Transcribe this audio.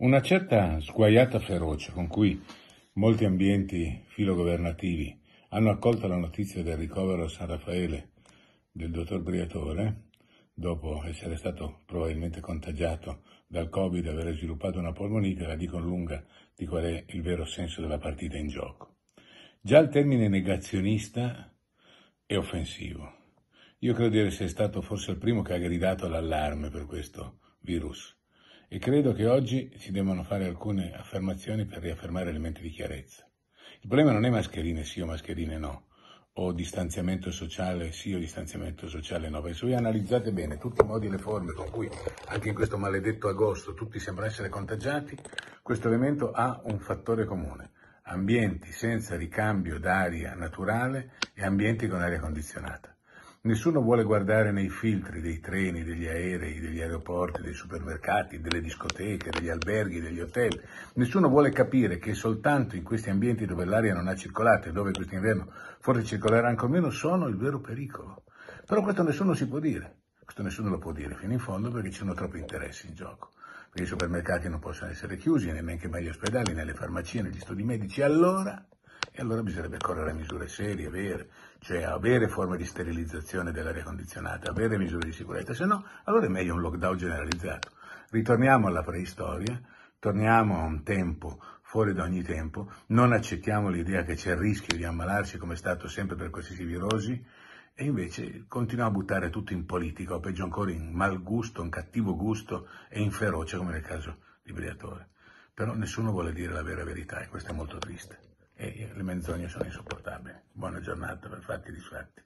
Una certa sguaiata ferocia con cui molti ambienti filogovernativi hanno accolto la notizia del ricovero a San Raffaele del dottor Briatore, dopo essere stato probabilmente contagiato dal Covid e aver sviluppato una polmonite, la dicono lunga di qual è il vero senso della partita in gioco. Già il termine negazionista è offensivo. Io credo di essere stato forse il primo che ha gridato l'allarme per questo virus e credo che oggi si debbano fare alcune affermazioni per riaffermare elementi di chiarezza. Il problema non è mascherine sì o mascherine no, o distanziamento sociale sì o distanziamento sociale no, se voi analizzate bene tutti i modi e le forme con cui anche in questo maledetto agosto tutti sembrano essere contagiati, questo elemento ha un fattore comune, ambienti senza ricambio d'aria naturale e ambienti con aria condizionata. Nessuno vuole guardare nei filtri dei treni, degli aerei, degli aeroporti, dei supermercati, delle discoteche, degli alberghi, degli hotel. Nessuno vuole capire che soltanto in questi ambienti dove l'aria non ha circolato e dove quest'inverno forse circolerà ancora meno sono il vero pericolo. Però questo nessuno si può dire. Questo nessuno lo può dire fino in fondo perché ci sono troppi interessi in gioco. Perché i supermercati non possono essere chiusi, neanche mai gli ospedali, né le farmacie, né gli studi medici. Allora e allora bisognerebbe correre a misure serie, vere, cioè avere forme di sterilizzazione dell'aria condizionata, avere misure di sicurezza, se no allora è meglio un lockdown generalizzato. Ritorniamo alla preistoria, torniamo a un tempo fuori da ogni tempo, non accettiamo l'idea che c'è il rischio di ammalarsi come è stato sempre per qualsiasi virosi e invece continuiamo a buttare tutto in politica o peggio ancora in malgusto, in cattivo gusto e in ferocia come nel caso di Briatore. Però nessuno vuole dire la vera verità e questo è molto triste e le menzogne sono insopportabili. Buona giornata per fatti disfatti.